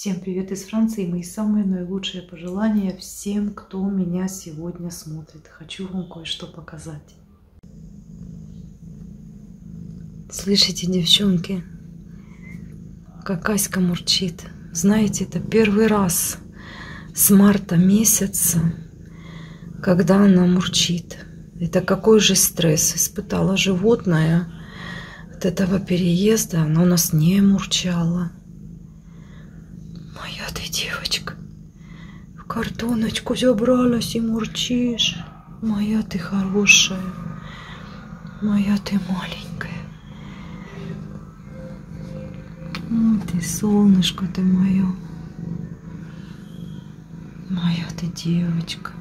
Всем привет из Франции. Мои самые наилучшие пожелания всем, кто меня сегодня смотрит. Хочу вам кое-что показать. Слышите, девчонки, как Аська мурчит. Знаете, это первый раз с марта месяца, когда она мурчит. Это какой же стресс испытала животное от этого переезда. Она у нас не мурчала. Моя ты девочка. В картоночку забралась и мурчишь. Моя ты хорошая. Моя ты маленькая. Ой, ты солнышко ты мое. Моя ты девочка.